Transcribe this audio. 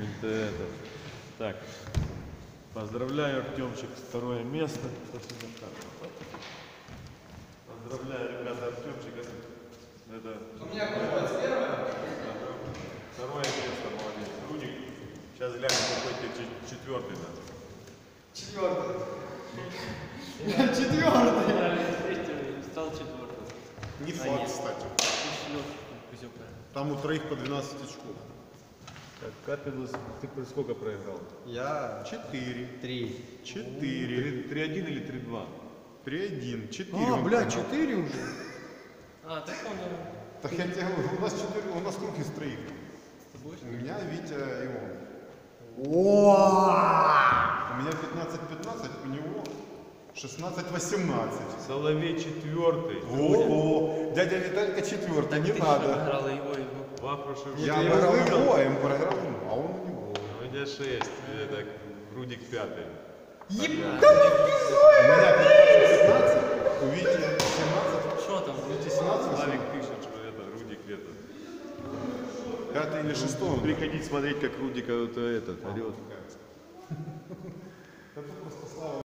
Это, это. Так. Поздравляю, Артемчик, второе место. Поздравляю, ребята, Артемчик. Это, У меня какое первое? второе место, молодец. Рудик, сейчас глянем, какой чет- четвертый надо. Четвертое. Четвертое. Третий стал четвертым. Не А, факт, кстати. Там у троих по 12 очков. Так, Капелус, ты сколько проиграл? Я Четыре. три. Четыре. 3-1 или 3-2? Три один. Четыре. А, он бля, проиграл. четыре уже. А, так он Так я тебе говорю, у нас четыре, у нас круг из троих. У меня Витя и он. О! У меня 15-15, у него 16-18. Соловей четвертый. О, дядя Виталька четвертый, не надо. его, его. Вафрушев. Я ты выиграл выиграл? его, а ему проиграл ему, а он у него. У 6. Это Рудик пятый. У меня 15-15, у Вити 17. Что там? Вити 17, Славик пишет, что это Рудик это. Пятый или шестой. Приходить смотреть, как Рудик э, этот орет.